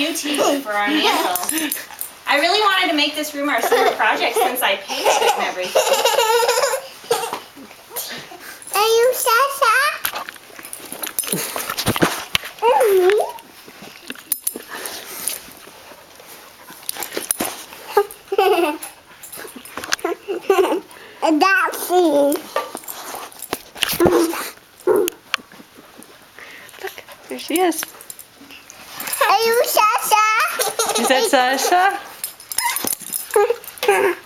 new TV for our mantle. I really wanted to make this room our summer project since I painted it and everything. Are you Sasha? Mm. Daphne. There she is. Are you